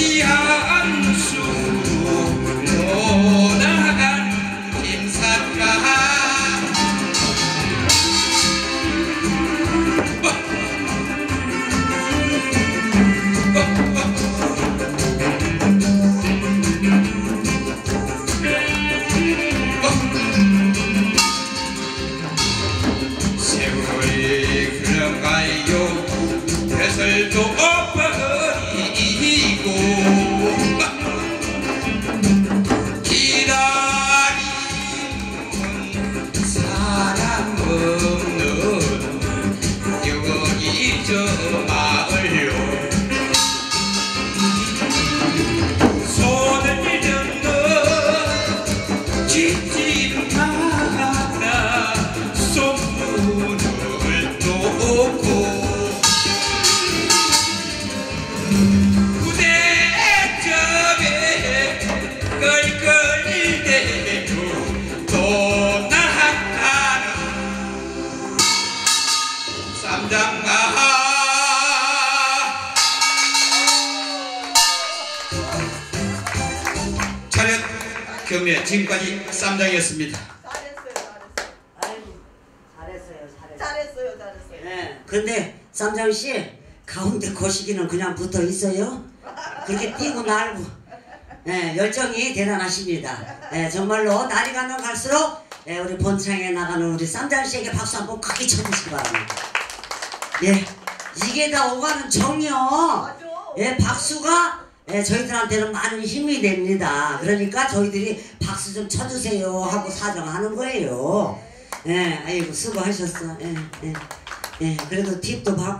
Yeah. 경례 지금까지 쌈장이었습니다. 잘했어요, 잘했어요. 아이고 잘했어요 잘했어요. 잘했어요, 잘했어요. 예. 근데 쌈장 씨 가운데 거시기는 그냥 붙어 있어요. 그렇게 뛰고 날고 예, 열정이 대단하십니다. 예, 정말로 날이 가면 갈수록 예, 우리 본창에 나가는 우리 쌈장 씨에게 박수 한번 크게 쳐주시기 바랍니다. 예, 이게 다 오가는 정이요. 예, 박수가 예, 저희들한테는 많은 힘이 됩니다. 그러니까 저희들이 박수 좀 쳐주세요 하고 사정하는 거예요. 예, 아이고 수고하셨어. 예, 예, 예, 그래도 팁도 받고.